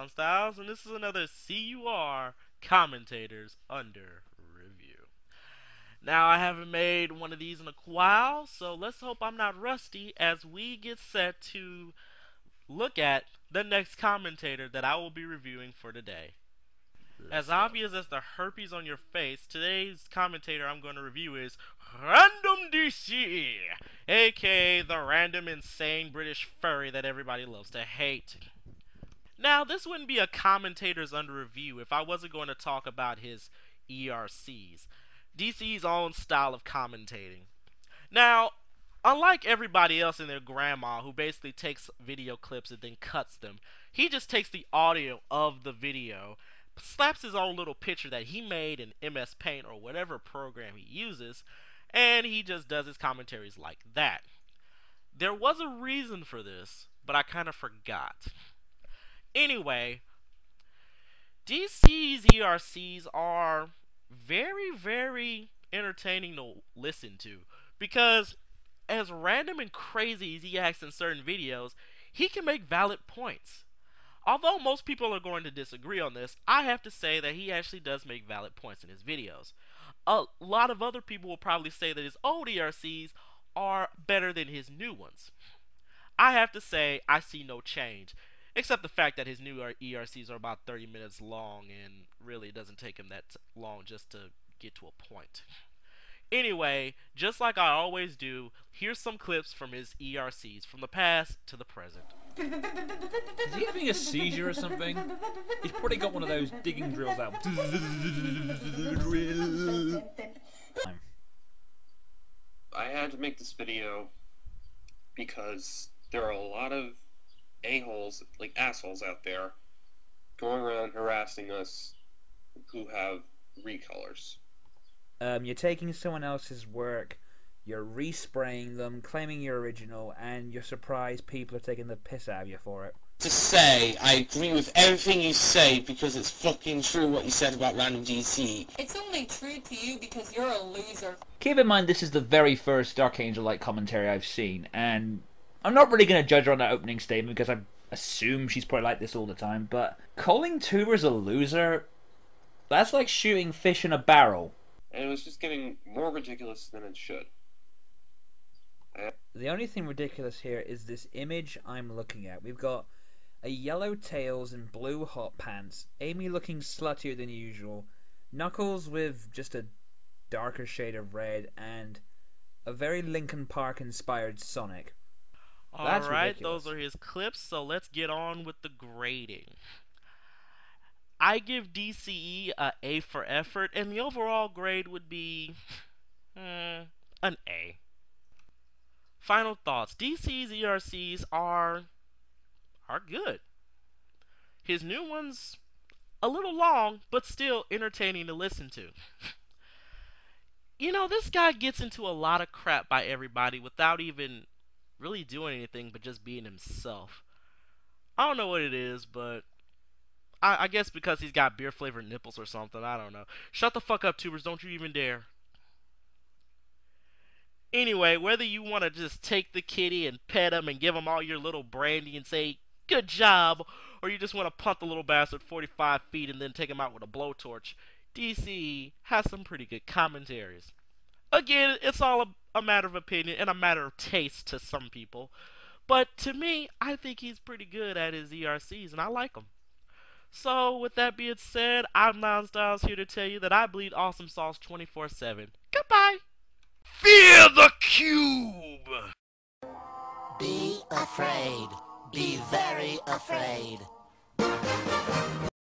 John Styles, and this is another CUR Commentators Under Review. Now, I haven't made one of these in a while, so let's hope I'm not rusty as we get set to look at the next commentator that I will be reviewing for today. As obvious as the herpes on your face, today's commentator I'm going to review is Random DC, aka the random insane British furry that everybody loves to hate. Now, this wouldn't be a commentator's under review if I wasn't going to talk about his ERCs, DC's own style of commentating. Now, unlike everybody else and their grandma who basically takes video clips and then cuts them, he just takes the audio of the video slaps his own little picture that he made in MS Paint or whatever program he uses, and he just does his commentaries like that. There was a reason for this, but I kind of forgot. Anyway, DC's ERCs are very, very entertaining to listen to because as random and crazy as he acts in certain videos, he can make valid points. Although most people are going to disagree on this, I have to say that he actually does make valid points in his videos. A lot of other people will probably say that his old ERCs are better than his new ones. I have to say, I see no change, except the fact that his new ERCs are about 30 minutes long, and really it doesn't take him that long just to get to a point. Anyway, just like I always do, here's some clips from his ERCs from the past to the present. Is he having a seizure or something? He's probably got one of those digging drills out. I had to make this video because there are a lot of a-holes, like assholes out there, going around harassing us who have recolors. Um, you're taking someone else's work, you're respraying them, claiming you're original, and you're surprised people are taking the piss out of you for it. To say, I agree with everything you say because it's fucking true what you said about Random DC. It's only true to you because you're a loser. Keep in mind, this is the very first Dark Angel like commentary I've seen, and I'm not really going to judge her on that opening statement because I assume she's probably like this all the time, but calling Tubers a loser, that's like shooting fish in a barrel. And it was just getting more ridiculous than it should. The only thing ridiculous here is this image I'm looking at. We've got a yellow tails and blue hot pants, Amy looking sluttier than usual, Knuckles with just a darker shade of red, and a very Linkin Park inspired Sonic. All right, those are his clips, so let's get on with the grading. I give DCE a A for effort, and the overall grade would be hmm, an A. Final thoughts: DC's ERCs are are good. His new ones a little long, but still entertaining to listen to. you know, this guy gets into a lot of crap by everybody without even really doing anything but just being himself. I don't know what it is, but I, I guess because he's got beer flavored nipples or something. I don't know. Shut the fuck up, tubers. Don't you even dare. Anyway, whether you want to just take the kitty and pet him and give him all your little brandy and say, good job, or you just want to punt the little bastard 45 feet and then take him out with a blowtorch, DC has some pretty good commentaries. Again, it's all a, a matter of opinion and a matter of taste to some people. But to me, I think he's pretty good at his ERCs and I like him. So, with that being said, I'm Louden Styles here to tell you that I bleed awesome sauce 24 7. Goodbye! Fear the cube! Be afraid. Be very afraid.